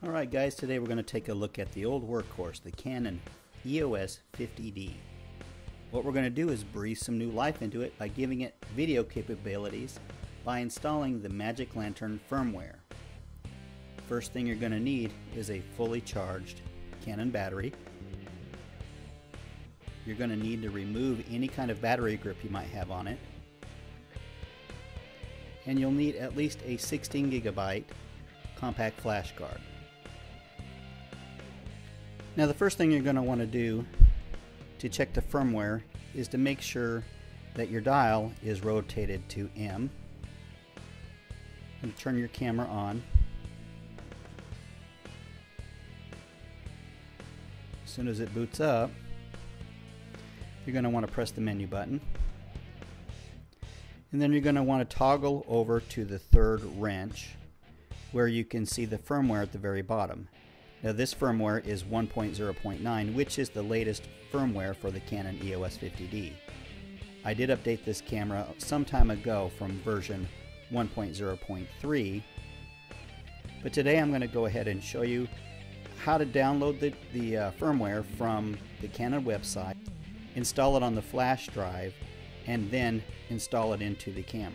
Alright guys, today we're going to take a look at the old workhorse, the Canon EOS 50D. What we're going to do is breathe some new life into it by giving it video capabilities by installing the Magic Lantern firmware. First thing you're going to need is a fully charged Canon battery. You're going to need to remove any kind of battery grip you might have on it. And you'll need at least a 16 gigabyte compact flash card. Now the first thing you're going to want to do to check the firmware is to make sure that your dial is rotated to M and turn your camera on. As soon as it boots up, you're going to want to press the menu button. And then you're going to want to toggle over to the third wrench where you can see the firmware at the very bottom. Now this firmware is 1.0.9, which is the latest firmware for the Canon EOS 50D. I did update this camera some time ago from version 1.0.3, but today I'm going to go ahead and show you how to download the, the uh, firmware from the Canon website, install it on the flash drive, and then install it into the camera.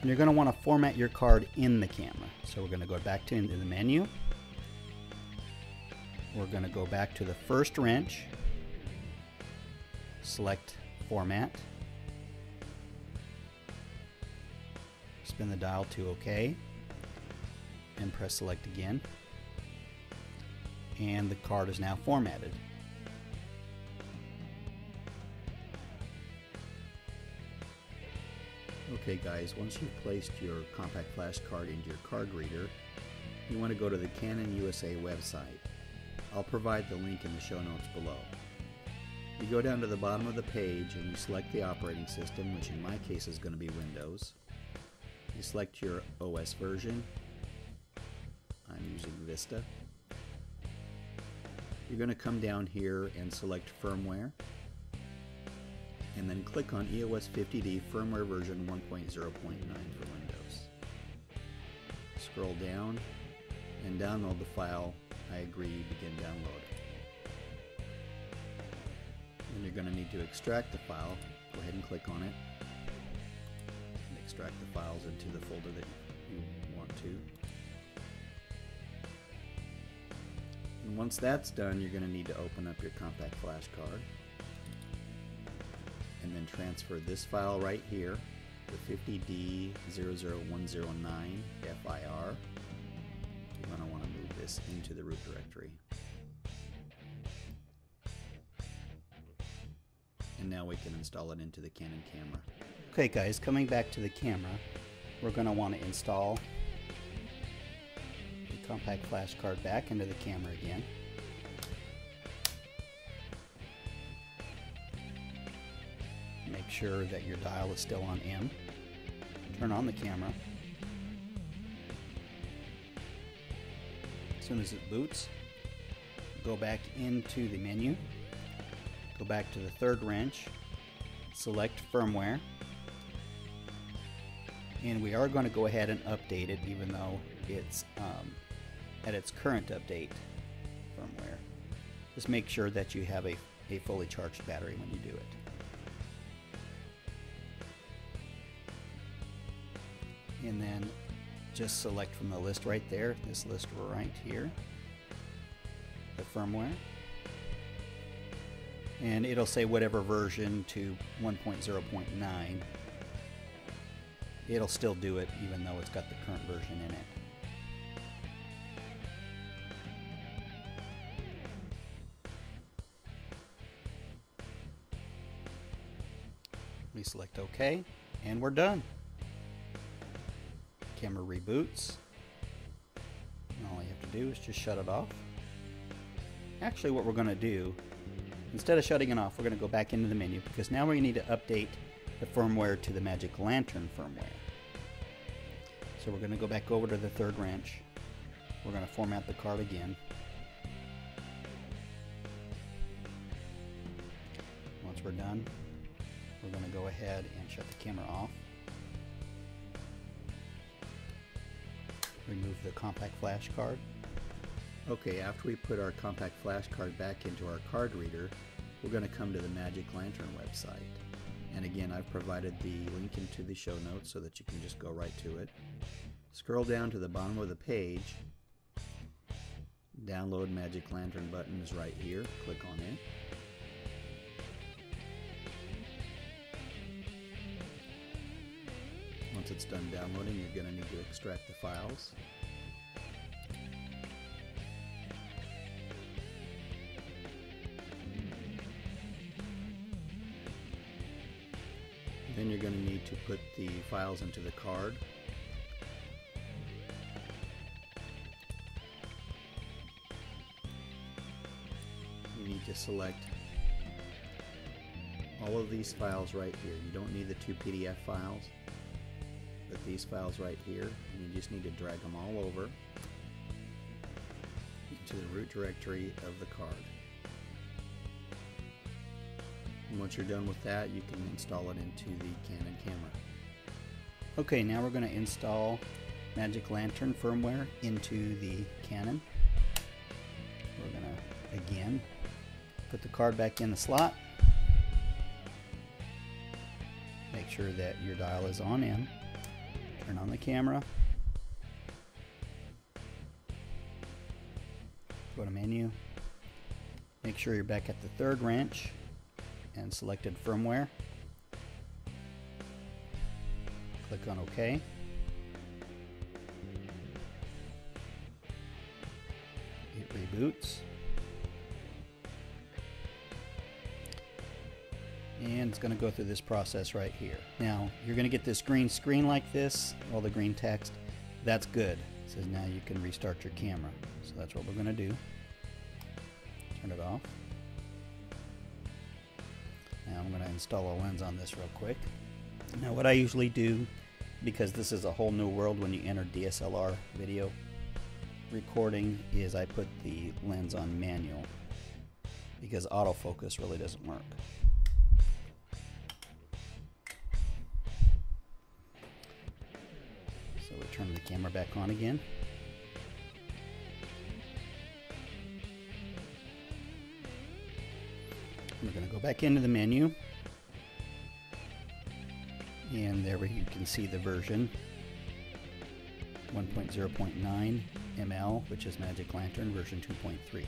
And you're going to want to format your card in the camera. So we're going to go back to the menu. We're going to go back to the first wrench. Select Format. Spin the dial to OK. And press Select again. And the card is now formatted. Okay guys, once you've placed your compact flash card into your card reader, you want to go to the Canon USA website. I'll provide the link in the show notes below. You go down to the bottom of the page and you select the operating system, which in my case is going to be Windows. You select your OS version. I'm using Vista. You're going to come down here and select firmware and then click on EOS 50D firmware version 1.0.9 for Windows. Scroll down and download the file. I agree, begin download. Then you're going to need to extract the file. Go ahead and click on it and extract the files into the folder that you want to. And once that's done, you're going to need to open up your compact flash card and then transfer this file right here, the 50D00109 FIR. You're going to want to move this into the root directory. And now we can install it into the Canon camera. Okay guys, coming back to the camera, we're going to want to install the compact flash card back into the camera again. Sure that your dial is still on M. Turn on the camera. As soon as it boots, go back into the menu. Go back to the third wrench. Select firmware. And we are going to go ahead and update it even though it's um, at its current update firmware. Just make sure that you have a, a fully charged battery when you do it. And then just select from the list right there, this list right here, the firmware. And it'll say whatever version to 1.0.9. It'll still do it even though it's got the current version in it. We select OK, and we're done camera reboots. And all you have to do is just shut it off. Actually, what we're going to do, instead of shutting it off, we're going to go back into the menu because now we need to update the firmware to the Magic Lantern firmware. So we're going to go back over to the third wrench. We're going to format the card again. Once we're done, we're going to go ahead and shut the camera off. Remove the compact flash card. Okay, after we put our compact flash card back into our card reader, we're going to come to the Magic Lantern website. And again, I've provided the link into the show notes so that you can just go right to it. Scroll down to the bottom of the page. Download Magic Lantern button is right here. Click on it. Once it's done downloading, you're going to need to extract the files. Then you're going to need to put the files into the card. You need to select all of these files right here. You don't need the two PDF files, but these files right here, and you just need to drag them all over to the root directory of the card. And once you're done with that, you can install it into the Canon camera. Okay, now we're going to install Magic Lantern firmware into the Canon. We're going to, again, put the card back M the slot. Make sure that your dial is on in. Turn on the camera. Go to menu. Make sure you're back at the third wrench and selected firmware. Click on OK. It reboots. And it's going to go through this process right here. Now, you're going to get this green screen like this, all the green text. That's good. It says now you can restart your camera. So that's what we're going to do. Turn it off. I'm going to install a lens on this real quick. Now what I usually do, because this is a whole new world when you enter DSLR video recording, is I put the lens on manual because autofocus really doesn't work. So we turn the camera back on again. We're going to go back into the menu. And there you can see the version 1.0.9 ML, which is Magic Lantern version 2.3. Okay,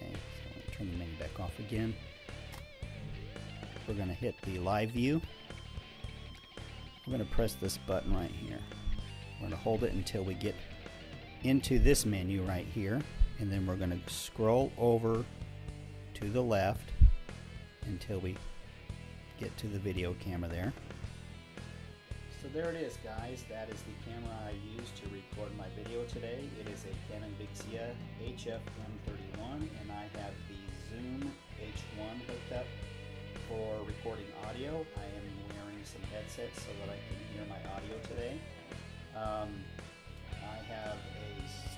so turn the menu back off again. We're going to hit the live view. We're going to press this button right here. We're going to hold it until we get into this menu right here. And then we're going to scroll over to the left until we get to the video camera there. So there it is guys, that is the camera I used to record my video today. It is a Canon Vixia HF M31 and I have the Zoom H1 hooked up for recording audio. I am wearing some headsets so that I can hear my audio today. Um, I have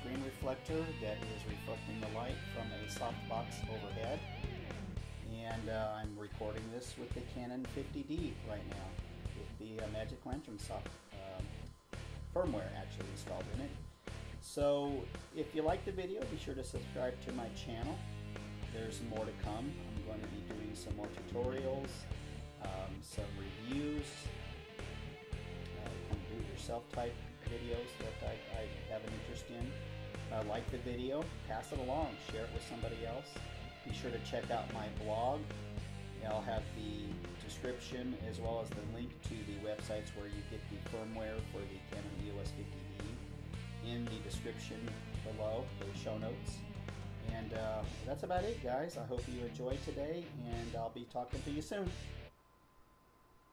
screen reflector that is reflecting the light from a softbox overhead. And uh, I'm recording this with the Canon 50D right now with the uh, Magic Lantern soft um, firmware actually installed in it. So if you like the video, be sure to subscribe to my channel. There's more to come. I'm going to be doing some more tutorials, um, some reviews, uh, do-it-yourself type videos that I, I have an interest in. Uh, like the video, pass it along, share it with somebody else. Be sure to check out my blog. I'll have the description as well as the link to the websites where you get the firmware for the Canon EOS 50D in the description below, the show notes. And uh, that's about it, guys. I hope you enjoyed today, and I'll be talking to you soon.